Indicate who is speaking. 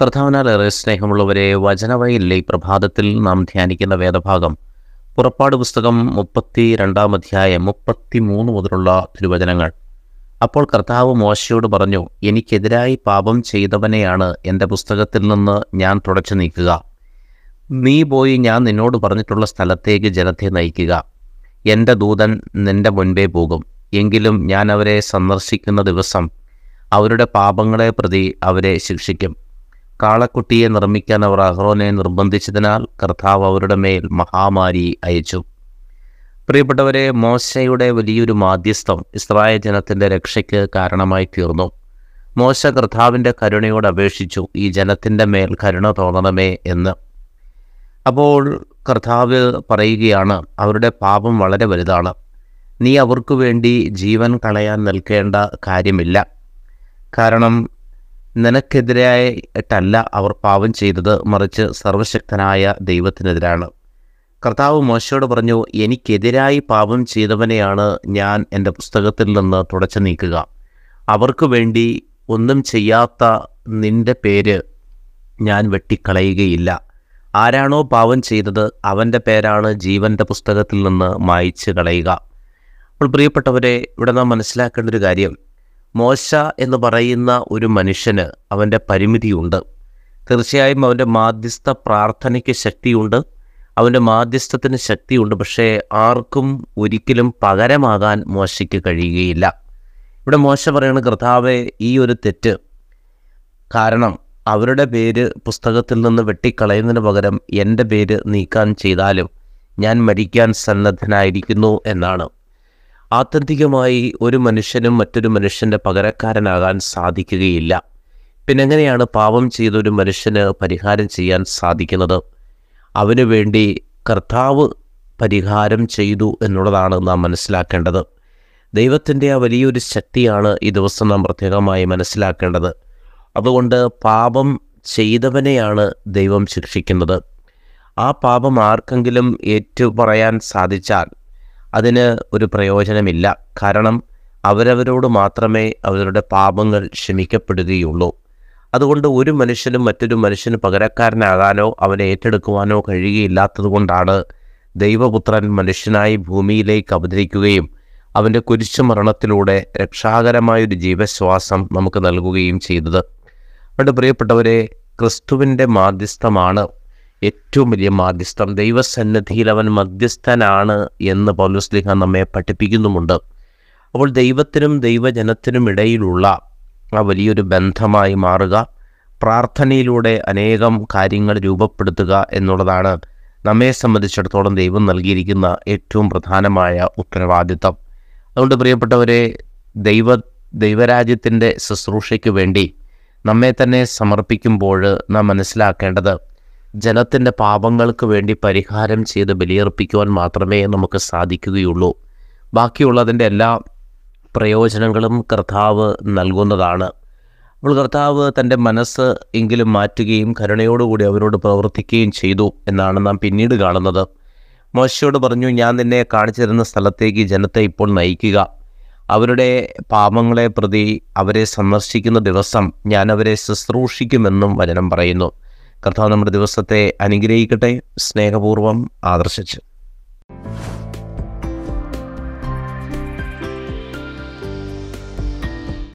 Speaker 1: കർത്താവിനാലേറെ സ്നേഹമുള്ളവരെ വചനവയിലെ പ്രഭാതത്തിൽ നാം ധ്യാനിക്കുന്ന വേദഭാഗം പുറപ്പാട് പുസ്തകം മുപ്പത്തി രണ്ടാം അധ്യായം മുപ്പത്തി മൂന്ന് മുതലുള്ള തിരുവചനങ്ങൾ. അപ്പോൾ കർത്താവ് മോശയോട് പറഞ്ഞു എനിക്കെതിരായി പാപം ചെയ്തവനെയാണ് എന്റെ പുസ്തകത്തിൽ നിന്ന് ഞാൻ തുടച്ചു നീക്കുക. നീ പോയി ഞാൻ നിന്നോട് പറഞ്ഞിട്ടുള്ള സ്ഥലത്തേക്ക് ജനത്തെ നയിക്കുക. എന്റെ ദൂതൻ നിന്റെ മുൻപേ പോകും. എങ്കിലും ഞാൻ അവരെ സന്ദർശിക്കുന്ന ദിവസം അവരുടെ പാപങ്ങളെ പ്രതി അവരെ ശിക്ഷിക്കും. കാളക്കുട്ടിയെ നിർമ്മിക്കാൻ അവർ അഹ്റോനെ നിർബന്ധിച്ചതിനാൽ കർത്താവ് അവരുടെ മേൽ മഹാമാരി അയച്ചു. പ്രിയപ്പെട്ടവരെ മോശയുടെ വലിയൊരു മാധ്യസ്ഥം ഇസ്രായേൽ ജനത്തിന്റെ രക്ഷയ്ക്ക് കാരണമായി തീർന്നു. മോശ കർത്താവിന്റെ കരുണയോട് അപേക്ഷിച്ചു ഈ ജനത്തിന്റെ മേൽ കരുണ തോന്നണമേ എന്ന്. അപ്പോൾ കർത്താവ് പറയുകയാണ് അവരുടെ പാപം വളരെ വലുതാണ്. നീ അവർക്ക് വേണ്ടി ജീവൻ കളയാൻ നിൽക്കേണ്ട കാര്യമില്ല. കാരണം നിനക്കെതിരായിട്ടല്ല അവർ പാപം ചെയ്തത് മറിച്ച് സർവശക്തനായ ദൈവത്തിനെതിരാണ്. കർത്താവ് മോശയോട് പറഞ്ഞു എനിക്കെതിരായി പാപം ചെയ്തവനെയാണ് ഞാൻ എന്റെ പുസ്തകത്തിൽ നിന്ന് തുടച്ചു നീക്കുക. അവർക്ക് വേണ്ടി ഒന്നും ചെയ്യാത്ത നിന്റെ പേര് ഞാൻ വെട്ടിക്കളയുകയില്ല. ആരാണോ പാവം ചെയ്തത് അവന്റെ പേരാണ് ജീവന്റെ പുസ്തകത്തിൽ നിന്ന് മായ്ച്ചു കളയുക. അപ്പോൾ പ്രിയപ്പെട്ടവരെ ഇവിടെ നാം മനസ്സിലാക്കേണ്ട ഒരു കാര്യം മോശ എന്ന് പറയുന്ന ഒരു മനുഷ്യന് അവന്റെ പരിമിതിയുണ്ട്. തീർച്ചയായും അവന്റെ മാധ്യസ്ഥ പ്രാർത്ഥനയ്ക്ക് ശക്തിയുണ്ട്. അവന്റെ മാധ്യസ്ഥത്തിന് ശക്തിയുണ്ട്. പക്ഷേ ആർക്കും ഒരിക്കലും പകരമാകാൻ മോശയ്ക്ക് കഴിയുകയില്ല. ഇവിടെ മോശ പറയുന്ന കർത്താവെ ഈ ഒരു തെറ്റ്. കാരണം അവരുടെ പേര് പുസ്തകത്തിൽ നിന്ന് വെട്ടിക്കളയുന്നതിന് പകരം എന്റെ പേര് നീക്കാൻ ചെയ്താലും ഞാൻ മരിക്കാൻ സന്നദ്ധനായിരിക്കുന്നു എന്നാണ്. ആത്യന്തികമായി ഒരു മനുഷ്യനും മറ്റൊരു മനുഷ്യന്റെ പകരക്കാരനാകാൻ സാധിക്കുകയില്ല. പിന്നെ എങ്ങനെയാണ് പാപം ചെയ്ത ഒരു മനുഷ്യന് പരിഹാരം ചെയ്യാൻ സാധിക്കുന്നത്? അവനു വേണ്ടി കർത്താവ് പരിഹാരം ചെയ്തു എന്നുള്ളതാണ് നാം മനസ്സിലാക്കേണ്ടത്. ദൈവത്തിന്റെ ആ വലിയൊരു ശക്തിയാണ് ഈ ദിവസം നാം പ്രത്യേകമായി മനസ്സിലാക്കേണ്ടത്. അതുകൊണ്ട് പാപം ചെയ്തവനെയാണ് ദൈവം ശിക്ഷിക്കുന്നത്. ആ പാപം ആർക്കെങ്കിലും ഏറ്റുപറയാൻ സാധിച്ചാൽ അതിന് ഒരു പ്രയോജനമില്ല. കാരണം അവരവരോട് മാത്രമേ അവരുടെ പാപങ്ങൾ ക്ഷമിക്കപ്പെടുകയുള്ളൂ. അതുകൊണ്ട് ഒരു മനുഷ്യനും മറ്റൊരു മനുഷ്യന് പകരക്കാരനാകാനോ അവനെ ഏറ്റെടുക്കുവാനോ കഴിയുകയില്ലാത്തതുകൊണ്ടാണ് ദൈവപുത്രൻ മനുഷ്യനായി ഭൂമിയിലേക്ക് അവതരിക്കുകയും അവന്റെ കുരിശുമരണത്തിലൂടെ രക്ഷാകരമായൊരു ജീവശ്വാസം നമുക്ക് നൽകുകയും ചെയ്തത്. അതുകൊണ്ട് പ്രിയപ്പെട്ടവരെ ക്രിസ്തുവിന്റെ മാധ്യസ്ഥമാണ് ഏറ്റവും വലിയ മാധ്യസ്ഥം ദൈവസന്നിധിയിൽ അവൻ മധ്യസ്ഥനാണ് എന്ന് പൗലുസ്ലിഹ നമ്മെ പഠിപ്പിക്കുന്നുമുണ്ട്. അപ്പോൾ ദൈവത്തിനും ദൈവജനത്തിനും ഇടയിലുള്ള ആ വലിയൊരു ബന്ധമായി മാറുക പ്രാർത്ഥനയിലൂടെ അനേകം കാര്യങ്ങൾ രൂപപ്പെടുത്തുക എന്നുള്ളതാണ് നമ്മെ സംബന്ധിച്ചിടത്തോളം ദൈവം നൽകിയിരിക്കുന്ന ഏറ്റവും പ്രധാനമായ ഉത്തരവാദിത്തം. അതുകൊണ്ട് പ്രിയപ്പെട്ടവരെ ദൈവ ദൈവരാജ്യത്തിന്റെ ശുശ്രൂഷയ്ക്ക് വേണ്ടി നമ്മെ തന്നെ സമർപ്പിക്കുമ്പോൾ നാം മനസ്സിലാക്കേണ്ടത് ജനത്തിന്റെ പാപങ്ങൾക്ക് വേണ്ടി പരിഹാരം ചെയ്ത് ബലിയർപ്പിക്കുവാൻ മാത്രമേ നമുക്ക് സാധിക്കുകയുള്ളൂ. ബാക്കിയുള്ളതിന്റെ എല്ലാ പ്രയോജനങ്ങളും കർത്താവ് നൽകുന്നതാണ്. അപ്പോൾ കർത്താവ് തന്റെ മനസ്സ് എങ്കിലും മാറ്റുകയും കരുണയോടുകൂടി അവരോട് പ്രവർത്തിക്കുകയും ചെയ്തു എന്നാണ് നാം പിന്നീട് കാണുന്നത്. മോശയോട് പറഞ്ഞു ഞാൻ നിന്നെ കാണിച്ചിരുന്ന സ്ഥലത്തേക്ക് ജനത്തെ ഇപ്പോൾ നയിക്കുക. അവരുടെ പാപങ്ങളെ പ്രതി അവരെ സന്ദർശിക്കുന്ന ദിവസം ഞാൻ അവരെ ശുശ്രൂഷിക്കുമെന്നും വചനം പറയുന്നു. കർത്താവ് നമ്മുടെ ദിവസത്തെ അനുഗ്രഹിക്കട്ടെ. സ്നേഹപൂർവം ആദർശിച്ച്.